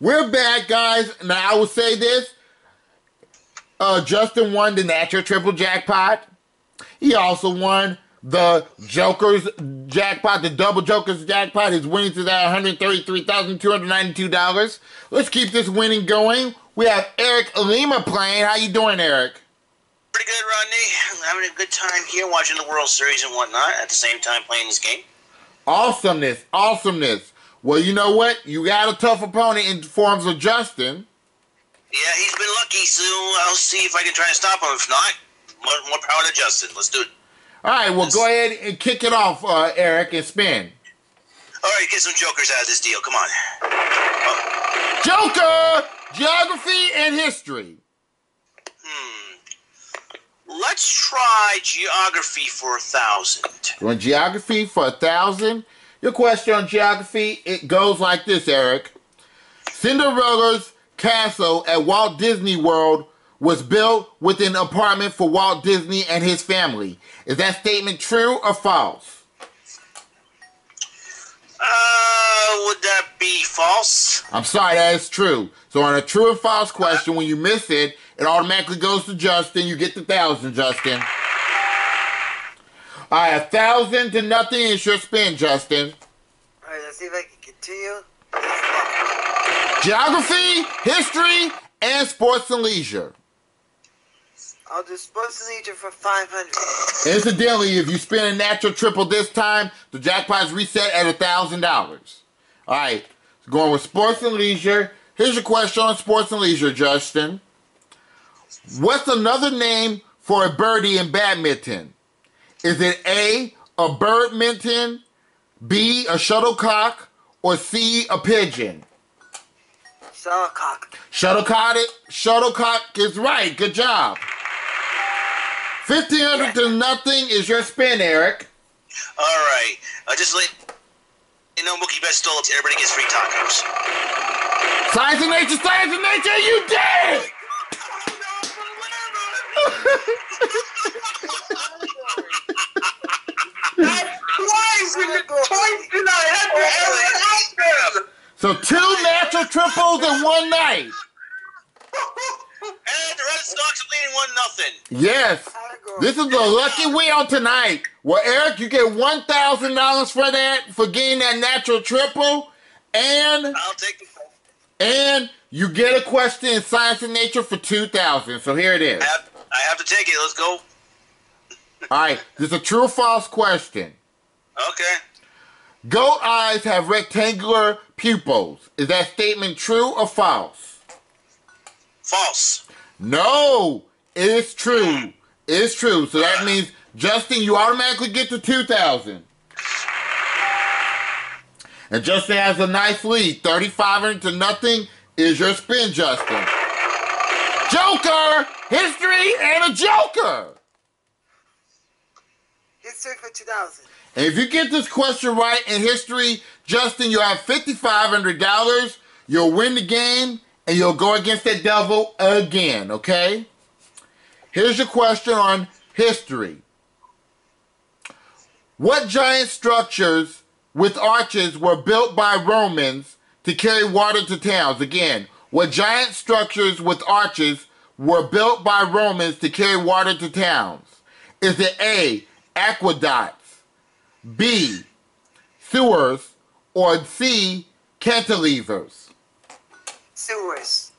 we're back, guys. Now I will say this: uh, Justin won the natural triple jackpot. He also won the Joker's jackpot, the double Joker's jackpot. His winnings is at one hundred thirty-three thousand two hundred ninety-two dollars. Let's keep this winning going. We have Eric Lima playing. How you doing, Eric? Pretty good, Rodney. I'm having a good time here watching the World Series and whatnot. At the same time, playing this game. Awesomeness, awesomeness. Well, you know what? You got a tough opponent in forms of Justin. Yeah, he's been lucky, so I'll see if I can try to stop him. If not, more, more power to Justin. Let's do it. All right, well, go ahead and kick it off, uh, Eric, and spin. All right, get some jokers out of this deal. Come on. Joker, geography and history. Hmm. Let's try geography for a thousand. You want geography for a thousand? Your question on geography, it goes like this, Eric. Cinderella's castle at Walt Disney World was built with an apartment for Walt Disney and his family. Is that statement true or false? Uh, would that be false? I'm sorry, that is true. So on a true or false question, when you miss it, it automatically goes to Justin. You get the thousand, Justin. All right, a thousand to nothing is your spin, Justin. All right, let's see if I can continue. Geography, history, and sports and leisure. I'll do sports and leisure for 500. Incidentally, if you spin a natural triple this time, the jackpot is reset at $1,000. All right, so going with sports and leisure. Here's your question on sports and leisure, Justin. What's another name for a birdie in badminton? Is it A, a bird minton, B, a shuttlecock, or C, a pigeon? Shuttlecock. Shuttlecock it. Shuttlecock is right. Good job. Fifteen hundred to nothing is your spin, Eric. All right. Uh, just let you know, Mookie Betts stole it. Everybody gets free tacos. Science and nature, science and nature. You did. Twice in the twice tonight. Happy So two natural triples in one night. And the Red Sox are leading one nothing. Yes. This is a lucky wheel tonight. Well, Eric, you get one thousand dollars for that for getting that natural triple, and I'll take the. and you get a question in science and nature for two thousand. So here it is. I have, I have to take it. Let's go. All right, this is a true or false question. Okay. Goat eyes have rectangular pupils. Is that statement true or false? False. No, it is true. It is true. So that means Justin, you automatically get to two thousand. And Justin has a nice lead, 35 to nothing. Is your spin, Justin? Joker, history, and a Joker. History for 2000. And if you get this question right in history, Justin, you'll have $5,500. You'll win the game, and you'll go against the devil again, okay? Here's your question on history. What giant structures with arches were built by Romans to carry water to towns? Again, what giant structures with arches were built by Romans to carry water to towns? Is it A, aqueducts, B, sewers, or C, cantilevers? Sewers.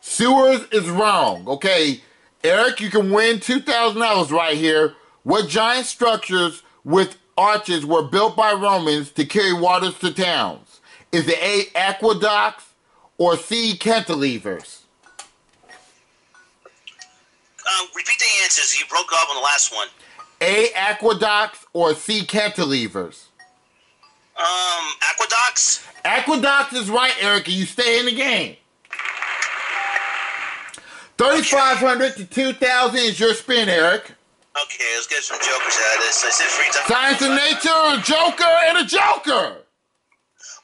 Sewers is wrong. Okay, Eric, you can win $2,000 right here. What giant structures with arches were built by Romans to carry waters to towns? Is it A, aqueducts, or C, cantilevers? Um, repeat the answers. You broke up on the last one. A, aqueducts, or C, cantilevers? Um, aqueducts. Aqueducts is right, Eric, you stay in the game. 3500 to 2000 is your spin, Eric. Okay, let's get some jokers out of this. I said free time. Science and nature, a joker, and a joker.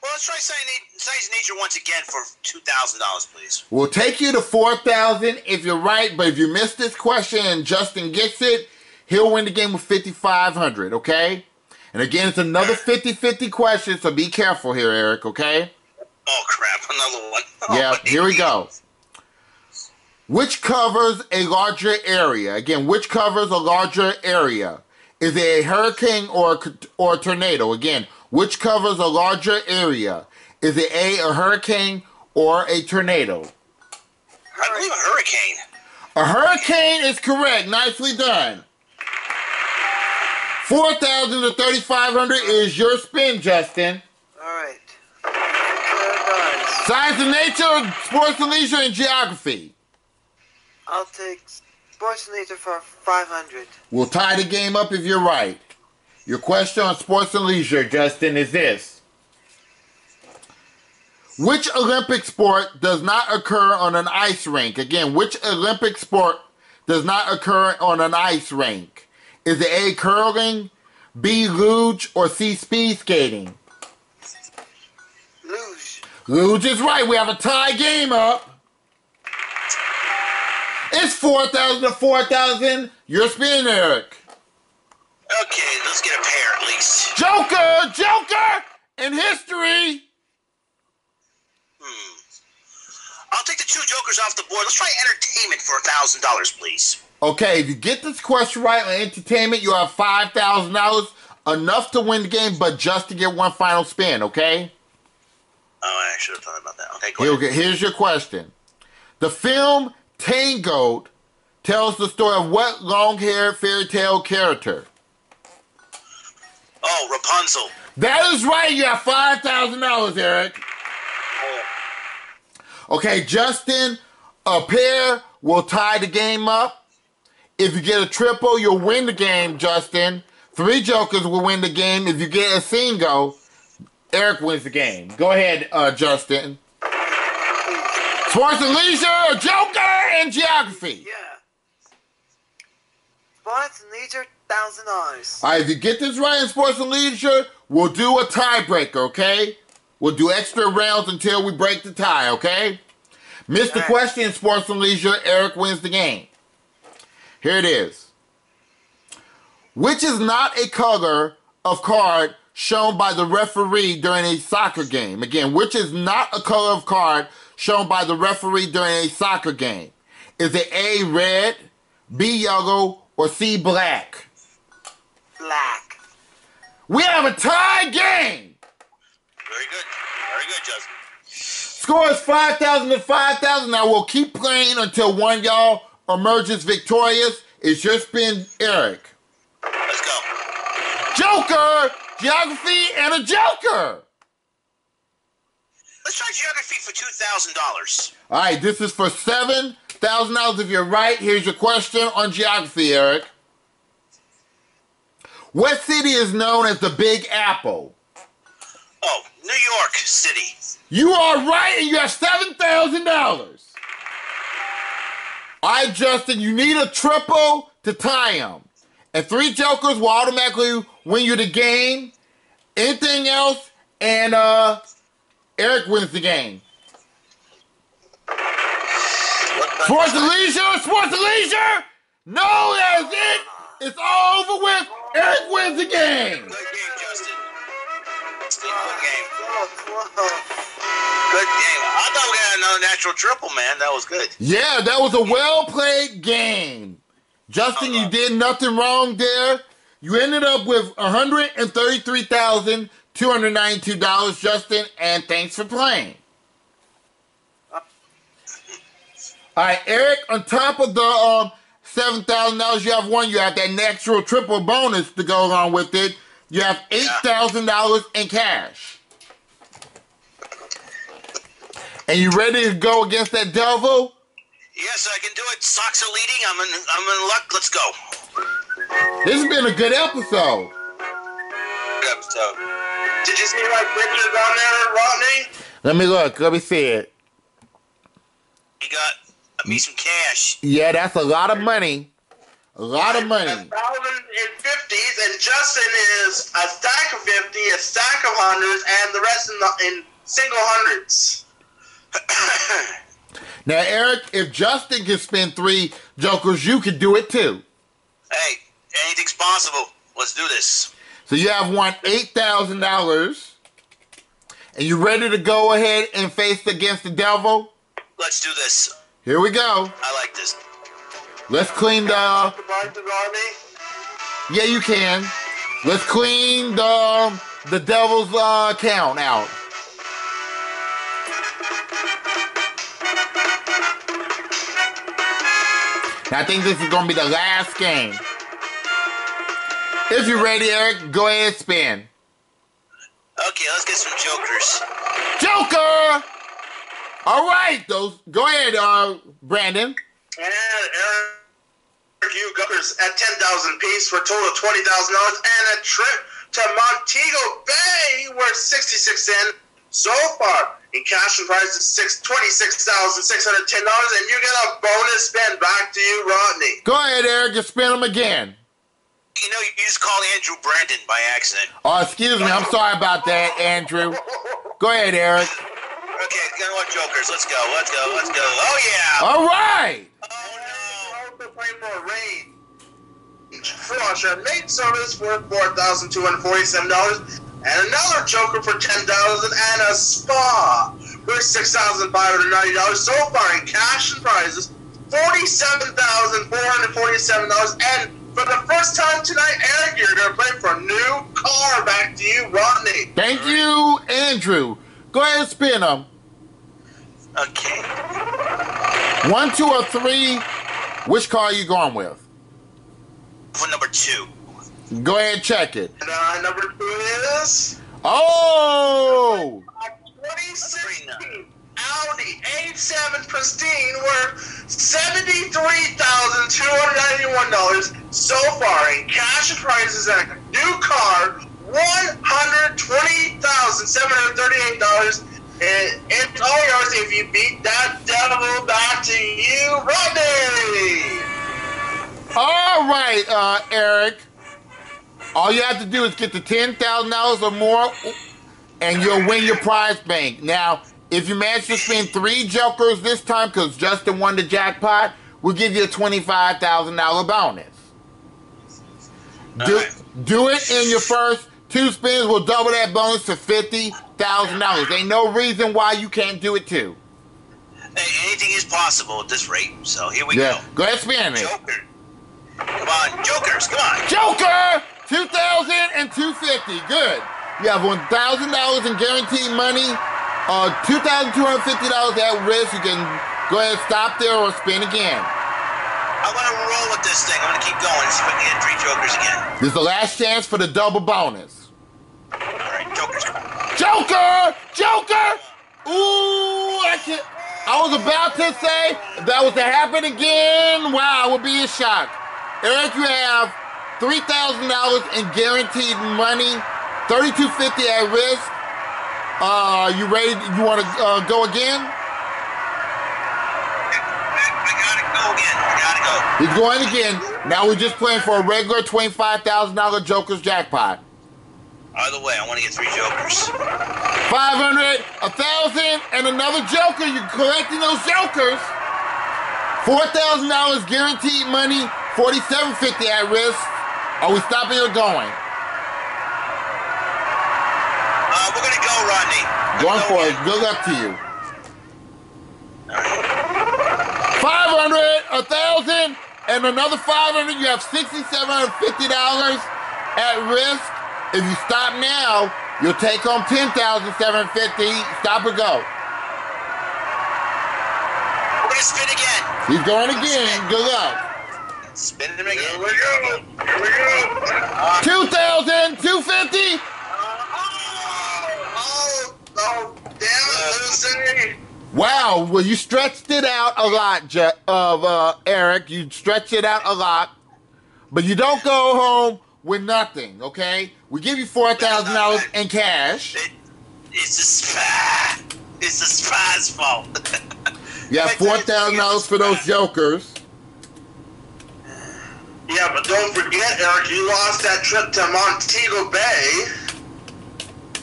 Well, let's try science, and nature once again for two thousand dollars, please. We'll take you to 4000 if you're right, but if you miss this question and Justin gets it, he'll win the game with 5500 okay? And again, it's another 50 50 question, so be careful here, Eric, okay? Oh crap! Another one. Oh, Yeah, here we go. Which covers a larger area? Again, which covers a larger area? Is it a hurricane or a, or a tornado? Again, which covers a larger area? Is it A, a hurricane or a tornado? I believe a hurricane. A hurricane is correct. Nicely done. 4,000 to 3,500 is your spin, Justin. Alright. Science and nature, sports and leisure, and geography. I'll take sports and leisure for 500. We'll tie the game up if you're right. Your question on sports and leisure, Justin, is this. Which Olympic sport does not occur on an ice rink? Again, which Olympic sport does not occur on an ice rink? Is it A, curling, B, luge, or C, speed skating? Luge. Luge is right. We have a tie game up. It's 4,000 to 4,000. You're spinning, Eric. Okay, let's get a pair at least. Joker, Joker, in history. Hmm. I'll take the two jokers off the board. Let's try entertainment for a thousand dollars, please. Okay, if you get this question right on entertainment, you have five thousand dollars, enough to win the game, but just to get one final spin. Okay. Oh, I should have thought about that. Okay, go Here, here's your question. The film Tangled tells the story of what long-haired fairy tale character? Oh, Rapunzel. That is right. You have five thousand dollars, Eric. Oh. Okay, Justin, a pair will tie the game up. If you get a triple, you'll win the game, Justin. Three jokers will win the game. If you get a single, Eric wins the game. Go ahead, uh, Justin. Sports and leisure, Joker, and geography. Yeah. Sports and leisure, thousand dollars. All right, if you get this right in sports and leisure, we'll do a tiebreaker, okay? We'll do extra rounds until we break the tie, okay? Missed the right. question sports and leisure, Eric wins the game. Here it is. Which is not a color of card shown by the referee during a soccer game? Again, which is not a color of card shown by the referee during a soccer game? Is it A, red, B, yellow, or C, black? Black. We have a tie game. Very good. Very good, Justin. Score is 5,000 to 5,000. Now we'll keep playing until one y'all emerges victorious. It's just been Eric. Let's go. Joker, geography, and a joker. Let's try geography for two thousand dollars. All right, this is for $7,000 if you're right. Here's your question on geography, Eric. What city is known as the Big Apple? Oh, New York City. You are right, and you have $7,000. All right, Justin, you need a triple to tie him. And three jokers will automatically win you the game. Anything else, and uh, Eric wins the game. Sports and leisure, sports and leisure. No, that's it. It's all over with. Eric wins the game. Good game, Justin. Still good game. Oh, close. Good game. I thought we had another natural triple, man. That was good. Yeah, that was a well played game. Justin, you did nothing wrong there. You ended up with $133,292, Justin, and thanks for playing. All right, Eric, on top of the um, $7,000 you have won, you have that natural triple bonus to go along with it. You have $8,000 in cash. And you ready to go against that devil? Yes, I can do it. Sox are leading. I'm in. I'm in luck. Let's go. This has been a good episode. Good episode. Did you see my pictures on there, Rodney? Let me look. Let me see it. He got me some cash. Yeah, that's a lot of money. A lot of money. A thousand in fifties, and Justin is a stack of fifty, a stack of hundreds, and the rest in, the, in single hundreds. Now, Eric, if Justin can spin three jokers, you could do it too. hey, anything's possible. Let's do this. So you have won eight thousand dollars, And you're ready to go ahead and face against the devil? Let's do this. Here we go. I like this. Let's clean the. The Barton Army. Yeah, you can. Let's clean the the devil's uh, account out. I think this is gonna be the last game. If you're ready, Eric, go ahead and spin. Okay, let's get some jokers. Joker! All right, those. Go ahead, uh, Brandon. And Eric, you gunners at 10000 piece for a total of $20,000 and a trip to Montego Bay worth 66 in so far. In cash and prizes, six $26,610 and you get a bonus spin back to you, Rodney. Go ahead, Eric, and spin them again. You know, you just called Andrew Brandon by accident. Oh, excuse me. I'm sorry about that, Andrew. Go ahead, Eric. Okay, you know what, jokers? Let's go. Let's go. Let's go. Oh yeah. All right. Oh no! I also playing for a range. Flusher maid service for four thousand two hundred forty-seven dollars, and another Joker for ten thousand, and a spa for six thousand five hundred ninety dollars. So far in cash and prizes, forty-seven thousand four hundred forty-seven dollars, and for the first time tonight, Eric, you're gonna play for a new car. Back to you, Rodney. Thank you, Andrew. Go ahead and spin them. Okay. One, two, or three. Which car are you going with? For number two. Go ahead and check it. And uh, number two is. Oh! 2016 Audi A7 Pristine worth $73,291 so far in cash and prizes and a new car, $120,738. And it's all yours if you beat that devil back to you, Rodney. All right, uh, Eric. All you have to do is get to $10,000 or more, and you'll win your prize bank. Now, if you manage to spin three jokers this time, because Justin won the jackpot, we'll give you a $25,000 bonus. Do, Alright. do it in your first two spins. We'll double that bonus to $50,000. Ain't no reason why you can't do it too. Hey, anything is possible at this rate. So here we Yeah, go ahead, spin it. Joker. Come on, jokers. Come on. Joker, 2000 and 250. Good. You have $1,000 in guaranteed money, uh, $2,250 at risk. You can go ahead and stop there or spin again. I'm gonna roll with this thing. I'm gonna keep going. See if I can get three jokers again. This is the last chance for the double bonus. All right, jokers. Joker! Joker! Ooh, I can't. I was about to say if that was to happen again. Wow, I would be in shock. Eric, you have three thousand dollars in guaranteed money, thirty-two fifty at risk. Uh, you ready? You want to uh, go again? I gotta go again. I gotta go. He's going again. Now we're just playing for a regular twenty-five thousand dollar Joker's jackpot. Either way, I want to get three jokers. 500, a thousand, and another joker. You're collecting those jokers. $4,000 guaranteed money, 4750 at risk. Are we stopping or going? Uh, we're gonna go, Rodney. Going gonna for go it. Good luck to you. Right. 500, a thousand, and another 500. You have $6,750 at risk. If you stop now, you'll take home 10,750. Stop or go. We're gonna spin again. He's going again. Good luck. Spin him again. Here we go. Here we 2,000, 250. Oh, oh, damn it, Lucy. Wow, well, you stretched it out a lot, Je- of uh, Eric. You stretched it out a lot, but you don't go home with nothing. Okay, we give you four thousand dollars in cash. It, it's a spy. It's the spy's fault. You have four thousand dollars for those jokers. Yeah, but don't forget, Eric, you lost that trip to Montego Bay.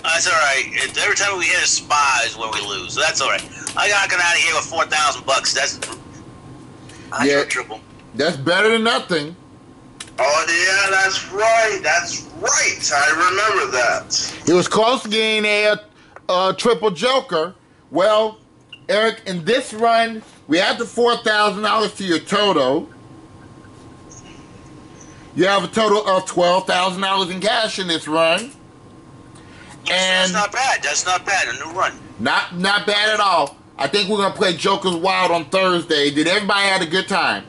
That's all right. Every time we hit a spy is when we lose. So that's all right. I got to get out of here with four thousand bucks. That's I Yeah. yeah. triple. That's better than nothing. Oh, yeah, that's right. That's right. I remember that. It was close to getting a, uh, triple joker. Well, Eric, in this run, we add the four thousand dollars to your total. You have a total of twelve thousand dollars in cash in this run. That's And not bad. That's not bad. A new run. not not bad at all. I think we're gonna play Joker's Wild on Thursday. Did everybody have a good time?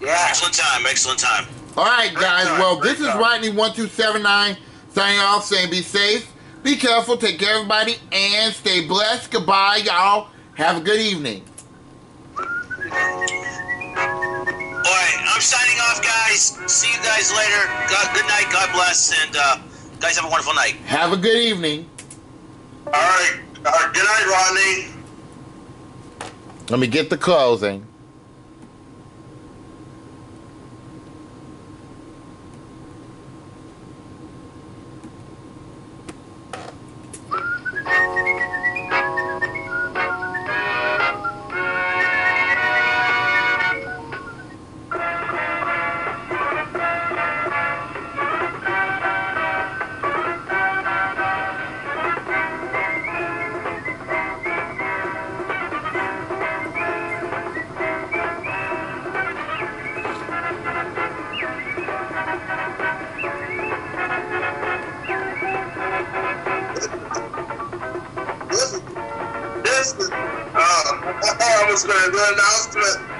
Yeah. Excellent time. Excellent time. All right, guys. Well, this is. Rodney one two seven nine signing off, saying be safe, be careful, take care everybody, and stay blessed. Goodbye, y'all. Have a good evening. All right, I'm signing off, guys. See you guys later. God, good night. God bless, and uh, guys have a wonderful night. Have a good evening. All right. Uh, good night, Rodney. Let me get the closing.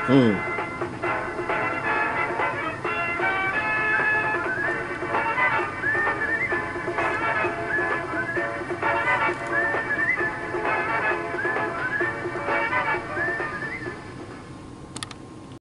This,